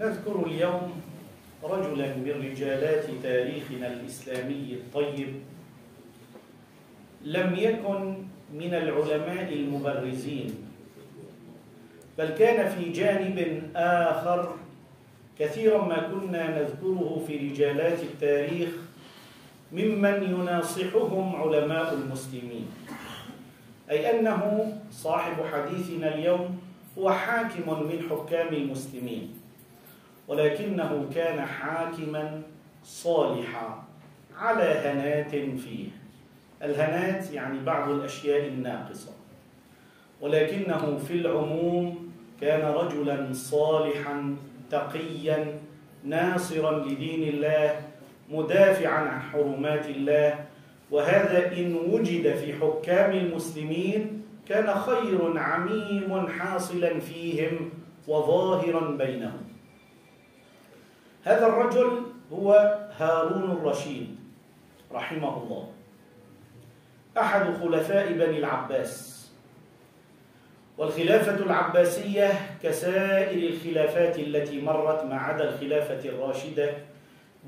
نذكر اليوم رجلا من رجالات تاريخنا الإسلامي الطيب لم يكن من العلماء المبرزين بل كان في جانب آخر كثيرا ما كنا نذكره في رجالات التاريخ ممن يناصحهم علماء المسلمين. أي أنه صاحب حديثنا اليوم هو حاكم من حكام المسلمين. ولكنه كان حاكما صالحا على هنات فيه. الهنات يعني بعض الأشياء الناقصة. ولكنه في العموم كان رجلا صالحا تقيا ناصرا لدين الله مدافعا عن حرمات الله. وهذا إن وجد في حكام المسلمين كان خير عميم حاصلا فيهم وظاهرا بينهم. هذا الرجل هو هارون الرشيد رحمه الله أحد خلفاء بني العباس. والخلافة العباسية كسائر الخلافات التي مرت ما عدا الخلافة الراشدة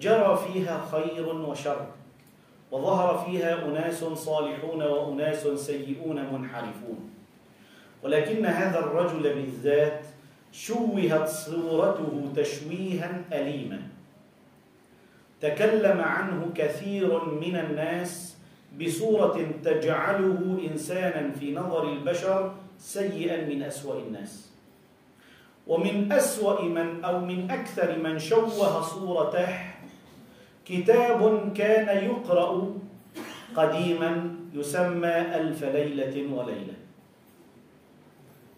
جرى فيها خير وشر وظهر فيها أناس صالحون وأناس سيئون منحرفون. ولكن هذا الرجل بالذات شوهت صورته تشويها أليما. تكلم عنه كثير من الناس بصورة تجعله إنسانا في نظر البشر سيئا من أسوأ الناس. ومن أسوأ من أو من أكثر من شوه صورته كتاب كان يقرأ قديما يسمى ألف ليلة وليلة.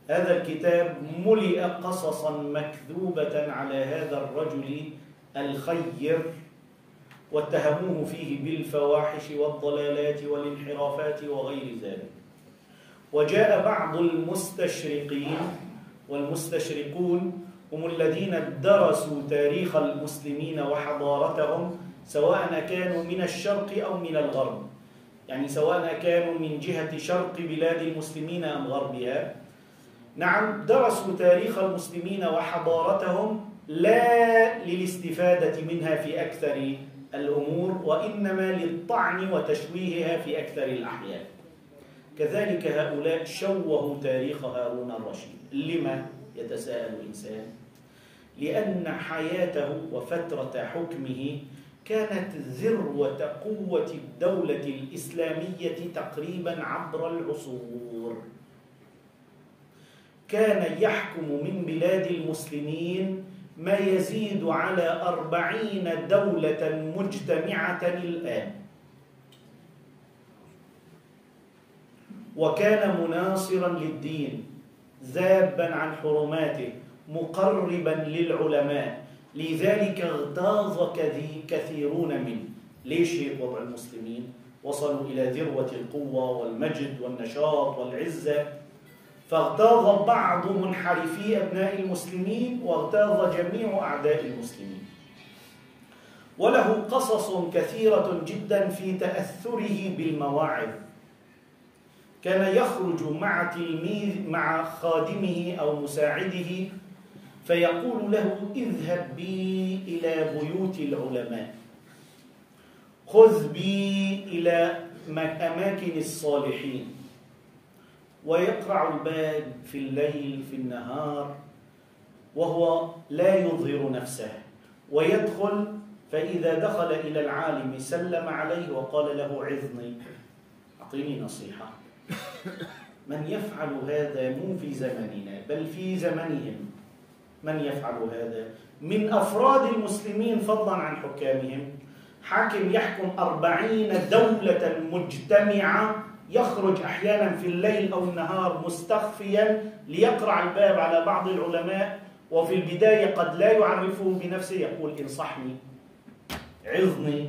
هذا الكتاب ملئ قصصا مكذوبة على هذا الرجل الخير واتهموه فيه بالفواحش والضلالات والانحرافات وغير ذلك. وجاء بعض المستشرقين والمستشرقون هم الذين درسوا تاريخ المسلمين وحضارتهم سواء كانوا من الشرق أو من الغرب. يعني سواء كانوا من جهة شرق بلاد المسلمين أم غربها. نعم درسوا تاريخ المسلمين وحضارتهم لا للاستفادة منها في أكثر الأمور وإنما للطعن وتشويهها في أكثر الأحيان. كذلك هؤلاء شوهوا تاريخ هارون الرشيد. لما؟ يتساءل الإنسان. لأن حياته وفترة حكمه كانت ذروة قوة الدولة الإسلامية تقريبا عبر العصور. كان يحكم من بلاد المسلمين ما يزيد على أربعين دولة مجتمعة الآن. وكان مناصرا للدين ذابا عن حرماته مقربا للعلماء. لذلك اغتاظ كثيرون منه. ليش هيك وضع المسلمين؟ وصلوا إلى ذروة القوة والمجد والنشاط والعزة. فاغتاظ بعض منحرفي أبناء المسلمين واغتاظ جميع أعداء المسلمين. وله قصص كثيرة جدا في تأثره بالمواعظ. كان يخرج مع تلميذ مع خادمه أو مساعده فيقول له اذهب بي إلى بيوت العلماء. خذ بي إلى أماكن الصالحين. ويقرع الباب في الليل في النهار وهو لا يظهر نفسه. ويدخل فإذا دخل إلى العالم سلم عليه وقال له عظني. أعطيني نصيحة. من يفعل هذا مو في زمننا بل في زمنهم. من يفعل هذا؟ من أفراد المسلمين فضلا عن حكامهم. حاكم يحكم أربعين دولة مجتمعة يخرج أحيانا في الليل أو النهار مستخفيا ليقرع الباب على بعض العلماء وفي البداية قد لا يعرفه بنفسه يقول انصحني عظني.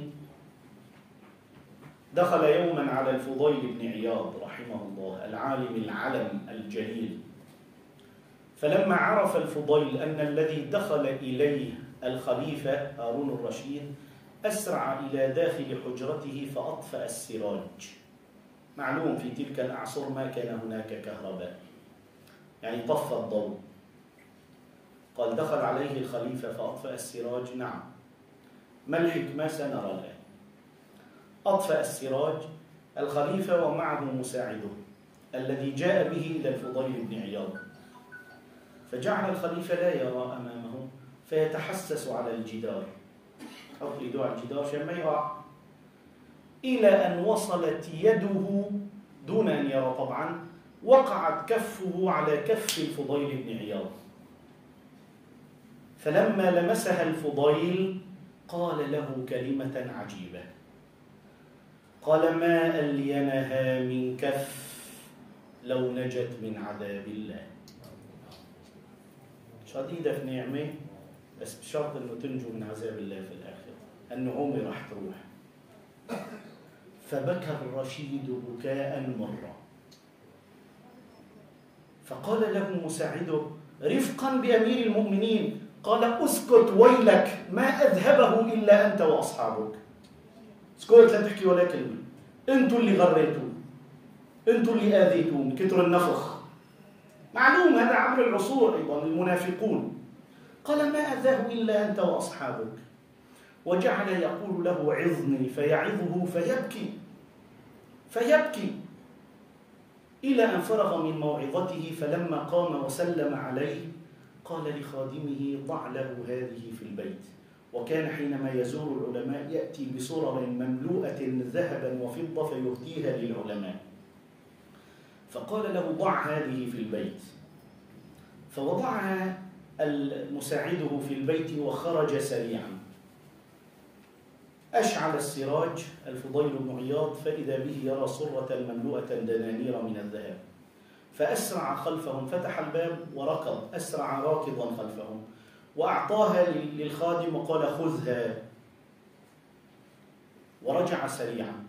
دخل يوما على الفضيل بن عياض رحمه الله العالم العلم الجليل. فلما عرف الفضيل أن الذي دخل إليه الخليفة هارون الرشيد أسرع إلى داخل حجرته فأطفأ السراج. معلوم في تلك الأعصر ما كان هناك كهرباء. يعني طفى الضوء. قال دخل عليه الخليفة فأطفأ السراج. نعم. ما الحكمة؟ سنرى الآن. أطفأ السراج. الخليفة ومعه مساعده الذي جاء به إلى الفضيل بن عياض. فجعل الخليفة لا يرى أمامه فيتحسس على الجدار. يده على الجدار عشان ما يقع. إلى أن وصلت يده دون أن يرى طبعا وقعت كفه على كف الفضيل بن عياض. فلما لمسها الفضيل قال له كلمة عجيبة. قال ما ألينها من كف لو نجت من عذاب الله. شديدة في نعمة بس بشرط إنه تنجو من عذاب الله في الآخرة. النعومة راح تروح. فبكى الرشيد بكاء مرا فقال له مساعده رفقا بأمير المؤمنين قال أسكت ويلك ما أذهبه إلا أنت وأصحابك. اسكت لا تحكي ولا كلمة. أنتوا اللي غريتوه أنتوا اللي آذيتوه من كثر النفخ. معلوم هذا عبر العصور أيضا المنافقون. قال ما أذاه إلا أنت وأصحابك. وجعل يقول له عظني فيعظه فيبكي. فيبكي. إلى أن فرغ من موعظته فلما قام وسلم عليه قال لخادمه ضع له هذه في البيت. وكان حينما يزور العلماء يأتي بصرر مملوءة ذهبا وفضة فيهديها للعلماء. فقال له ضع هذه في البيت. فوضعها مساعده في البيت وخرج سريعا. أشعل السراج الفضيل بن عياض فإذا به يرى صرة مملوءة دنانير من الذهب. فأسرع خلفهم فتح الباب وركض أسرع راكضا خلفهم. وأعطاها للخادم وقال خذها. ورجع سريعا.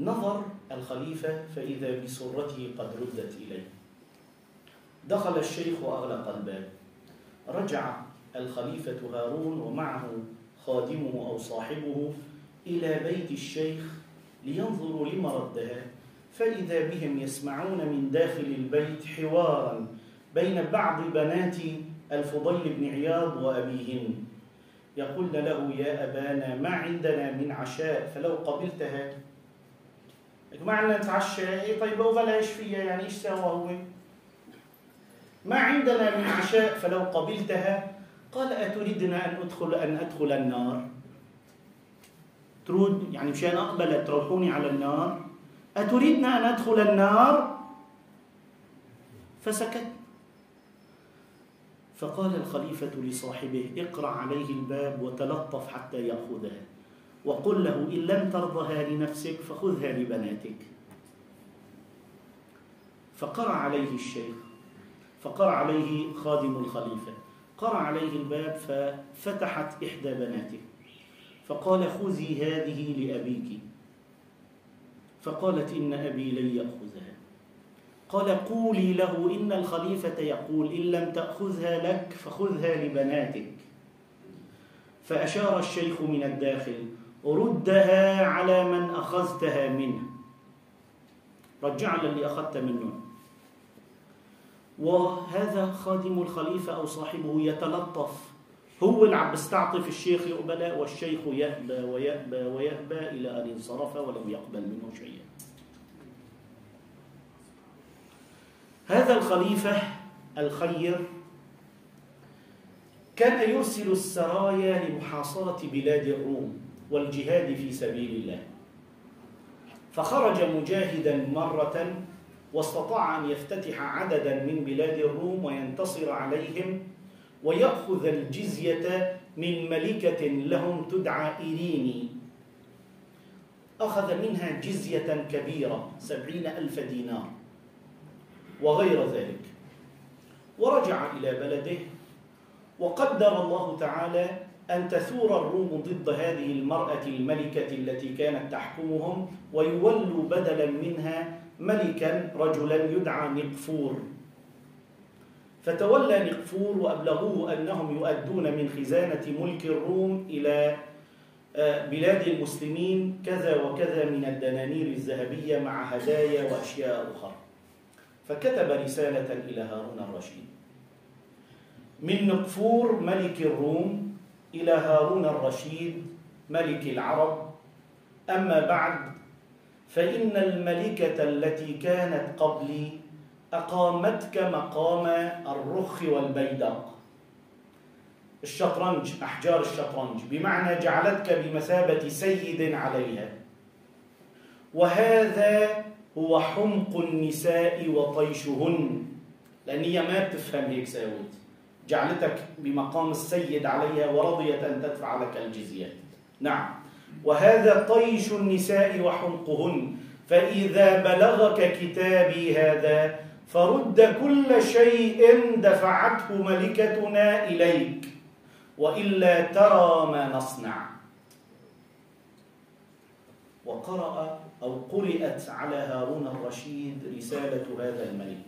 نظر الخليفة فإذا بسرته قد ردت إليه. دخل الشيخ وأغلق الباب. رجع الخليفة هارون ومعه خادمه أو صاحبه إلى بيت الشيخ لينظروا لما ردها فإذا بهم يسمعون من داخل البيت حوارا بين بعض بنات الفضيل بن عياض وأبيهن يقولن له يا أبانا ما عندنا من عشاء؟ فلو قبلتها. ما عندنا نتعشى إيه طيب وبلاش فيها يعني إيش سوى هو؟ ما عندنا من عشاء؟ فلو قبلتها. قال أتريدنا أن أدخل أن أدخل النار؟ ترود يعني مشان أقبل تروحوني على النار. أتريدنا أن أدخل النار؟ فسكت. فقال الخليفة لصاحبه اقرأ عليه الباب وتلطف حتى يأخذها وقل له إن لم ترضها لنفسك فخذها لبناتك. فقرأ عليه الشيخ فقرأ عليه خادم الخليفة. قرأ عليه الباب ففتحت إحدى بناته. فقال خذي هذه لأبيك. فقالت إن أبي لن يأخذها. قال قولي له إن الخليفة يقول إن لم تأخذها لك فخذها لبناتك. فأشار الشيخ من الداخل ردها على من أخذتها منه. رجع للي أخذت منه. وهذا خادم الخليفة أو صاحبه يتلطف. هو اللي عم بيستعطف الشيخ يقبل والشيخ يأبى ويأبى ويأبى إلى أن انصرف ولم يقبل منه شيئا. هذا الخليفة الخير كان يرسل السرايا لمحاصرة بلاد الروم والجهاد في سبيل الله. فخرج مجاهدا مرة واستطاع أن يفتتح عددا من بلاد الروم وينتصر عليهم ويأخذ الجزية من ملكة لهم تدعى إيريني. أخذ منها جزية كبيرة سبعين ألف دينار. وغير ذلك ورجع إلى بلده وقدر الله تعالى أن تثور الروم ضد هذه المرأة الملكة التي كانت تحكمهم ويولوا بدلا منها ملكا رجلا يدعى نقفور. فتولى نقفور وأبلغوه أنهم يؤدون من خزانة ملك الروم إلى آه، بلاد المسلمين كذا وكذا من الدنانير الذهبية مع هدايا وأشياء أخرى. فكتب رسالة إلى هارون الرشيد. من نقفور ملك الروم إلى هارون الرشيد ملك العرب. أما بعد فإن الملكة التي كانت قبلي أقامتك مقام الرخ والبيدق. الشطرنج أحجار الشطرنج. بمعنى جعلتك بمثابة سيد عليها. وهذا هو حمق النساء وطيشهن. لأن هي ما بتفهم هيك ساوت. جعلتك بمقام السيد عليها ورضيت أن تدفع لك الجزية. نعم. وهذا طيش النساء وحمقهن فإذا بلغك كتابي هذا فرد كل شيء دفعته ملكتنا إليك وإلا ترى ما نصنع. وقرأ أو قرأت على هارون الرشيد رسالة هذا الملك.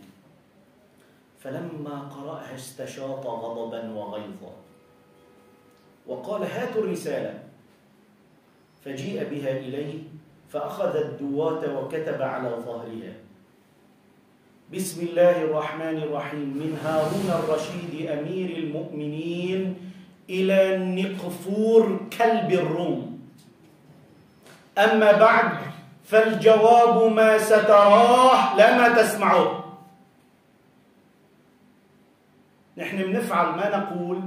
فلما قرأها استشاط غضبا وغيظا. وقال هاتوا الرسالة. فجيء بها إليه فأخذ الدواة وكتب على ظهرها. بسم الله الرحمن الرحيم. من هارون الرشيد أمير المؤمنين إلى نقفور كلب الروم. أما بعد فالجواب ما ستراه لا ما تسمعه نحن بنفعل ما نقول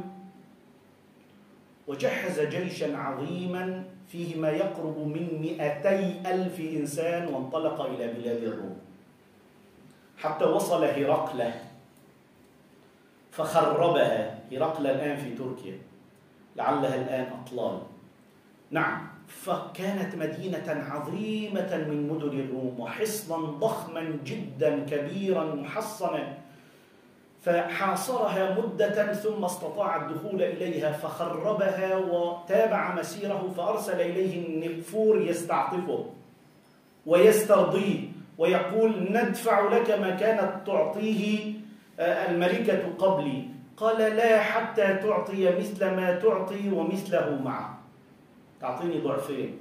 وجهز جيشا عظيما فيه ما يقرب من مئتي ألف إنسان وانطلق إلى بلاد الروم. حتى وصل هرقلة فخربها هرقلة الآن في تركيا. لعلها الآن أطلال. نعم فكانت مدينة عظيمة من مدن الروم وحصنا ضخما جدا كبيرا محصنا فحاصرها مدة ثم استطاع الدخول إليها فخربها وتابع مسيره فأرسل إليه النقفور يستعطفه ويسترضيه ويقول ندفع لك ما كانت تعطيه آه، الملكة قبلي. قال لا حتى تعطي مثل ما تعطي ومثله معه. تعطيني ضعفين.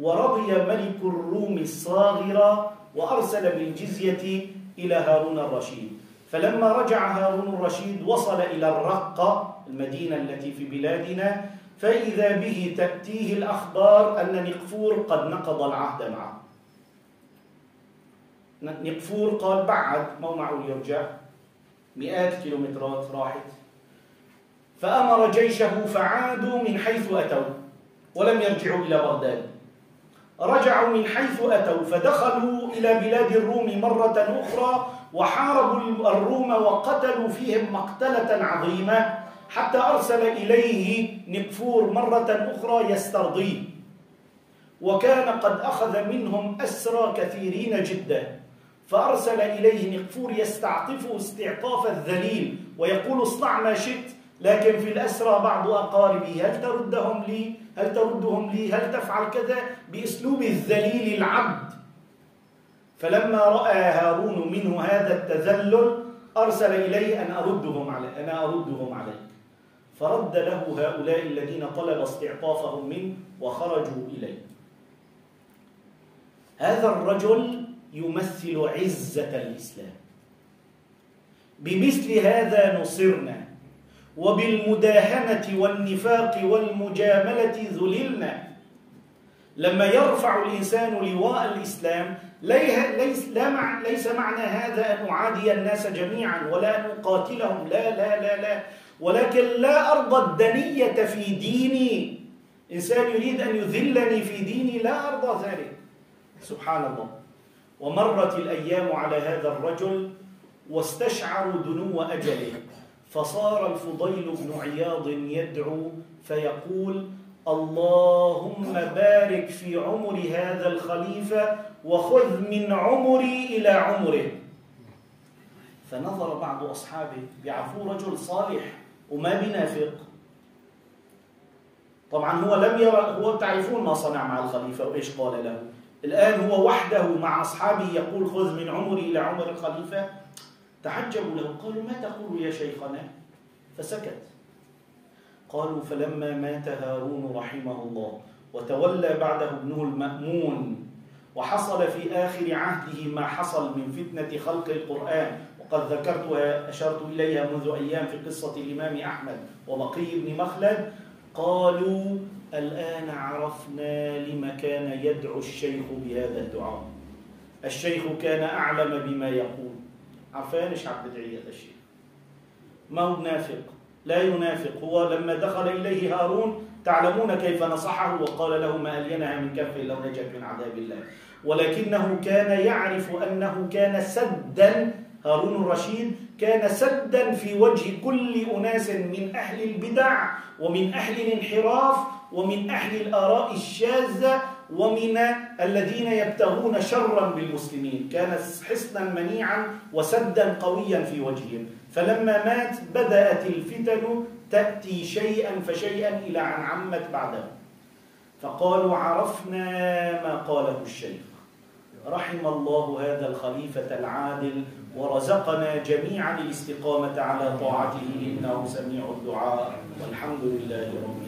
ورضي ملك الروم الصاغرة وأرسل بالجزية إلى هارون الرشيد. فلما رجع هارون الرشيد وصل إلى الرقة المدينة التي في بلادنا فإذا به تأتيه الأخبار أن نقفور قد نقض العهد معه. نقفور قال بعد مو معقول يرجع مئات كيلومترات راحت. فأمر جيشه فعادوا من حيث أتوا ولم يرجعوا إلى بغداد. رجعوا من حيث أتوا فدخلوا إلى بلاد الروم مرة أخرى وحاربوا الروم وقتلوا فيهم مقتلة عظيمة حتى أرسل إليه نقفور مرة أخرى يسترضيه. وكان قد أخذ منهم أسرى كثيرين جدا فأرسل إليه نقفور يستعطفه استعطاف الذليل ويقول اصنع ما شئت لكن في الأسرى بعض أقاربي هل تردهم لي؟ هل تردهم لي؟ هل تفعل كذا؟ بأسلوب الذليل العبد. فلما رأى هارون منه هذا التذلل أرسل إليه أن أردهم عليه أنا أردهم عليك. فرد له هؤلاء الذين طلب استعطافهم منه وخرجوا إليه. هذا الرجل يمثل عزة الإسلام. بمثل هذا نصرنا وبالمداهنة والنفاق والمجاملة ذللنا. لما يرفع الإنسان لواء الإسلام ليس, لا مع ليس معنى هذا أن أعادي الناس جميعا ولا أن أقاتلهم لا لا لا لا. ولكن لا أرضى الدنية في ديني. إنسان يريد أن يذلني في ديني لا أرضى ذلك. سبحان الله. ومرت الأيام على هذا الرجل واستشعروا دنو أجله. فصار الفضيل بن عياض يدعو فيقول اللهم بارك في عمر هذا الخليفة وخذ من عمري إلى عمره. فنظر بعض أصحابه بيعرفوه رجل صالح وما بنافق طبعا هو لم يرى هو تعرفون ما صنع مع الخليفة وإيش قال له. الآن هو وحده مع أصحابه يقول خذ من عمري إلى عمر الخليفة. تعجبوا له قالوا ما تقول يا شيخنا؟ فسكت. قالوا فلما مات هارون رحمه الله وتولى بعده ابنه المأمون وحصل في آخر عهده ما حصل من فتنة خلق القرآن قد ذكرتها أشرت إليها منذ أيام في قصة الإمام أحمد وبقي بن مخلد قالوا الآن عرفنا لما كان يدعو الشيخ بهذا الدعاء. الشيخ كان أعلم بما يقول. عرفان إيش عم الشيخ؟ ما هو منافق لا ينافق. هو لما دخل إليه هارون تعلمون كيف نصحه؟ وقال له ما ألينها من كف لو نجت من عذاب الله. ولكنه كان يعرف أنه كان سدا هارون الرشيد كان سدا في وجه كل أناس من أهل البدع ومن أهل الانحراف ومن أهل الآراء الشاذة ومن الذين يبتغون شرا بالمسلمين. كان حصنا منيعا وسدا قويا في وجههم. فلما مات بدأت الفتن تأتي شيئا فشيئا إلى أن عمت بعده. فقالوا عرفنا ما قاله الشيخ. رحم الله هذا الخليفة العادل ورزقنا جميعا الاستقامة على طاعته إنه سميع الدعاء. والحمد لله رب العالمين.